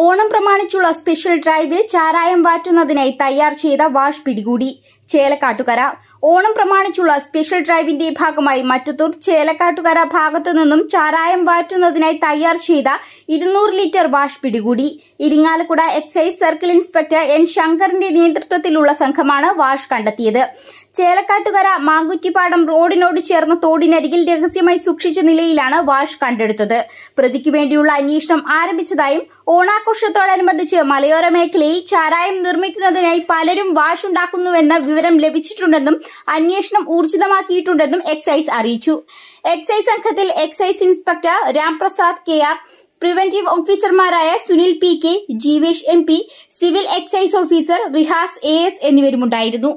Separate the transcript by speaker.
Speaker 1: Onam പ്രമാണിച്ചുള്ള special ഡ്രൈവിൽ ചാരായം വാറ്റുന്നതിനായി തയ്യാർ ചെയ്ത വാഷ് പിടികൂടി. ചേലക്കാട്ടുകര ഓണം പ്രമാണിച്ചുള്ള സ്പെഷ്യൽ ഡ്രൈവിന്റെ ഭാഗമായി മറ്റത്തൂർ ചേലക്കാട്ടുകര ഭാഗത്തു നിന്നും ചാരായം വാറ്റുന്നതിനായി തയ്യാർ ചെയ്ത ഇരുന്നൂറ് ലിറ്റർ വാഷ് പിടികൂടി. Irinjalakuda excise circle inspector N ശങ്കറിന്റെ നേതൃത്വത്തിലുള്ള സംഘമാണ് വാഷ് കണ്ടെത്തിയത്. ചേലക്കാട്ടുകര മാങ്കുറ്റിപ്പാടം റോഡിനോട് ചേർന്ന തോടിനരികിൽ രഹസ്യമായി സൂക്ഷിച്ച നിലയിലാണ് വാഷ് കണ്ടെടുത്തത്. പ്രതിക്ക് വേണ്ടിയുള്ള അന്വേഷണം ആരംഭിച്ചതായും ഓണാഘോഷത്തോടനുബന്ധിച്ച് മലയോര മേഖലയിൽ ചാരായം നിർമ്മിക്കുന്നതിനായി പലരും വാഷ് ഉണ്ടാക്കുന്നുവെന്ന വിവരം ലഭിച്ചിട്ടുണ്ടെന്നും അന്വേഷണം ഊർജിതമാക്കിയിട്ടുണ്ടെന്നും എക്സൈസ് അറിയിച്ചു. എക്സൈസ് സംഘത്തിൽ excise inspector Ramprasad K R preventive ഓഫീസർമാരായ Sunil P K Jeevesh M P civil excise officer Rihas A S എന്നിവരുമുണ്ടായിരുന്നു.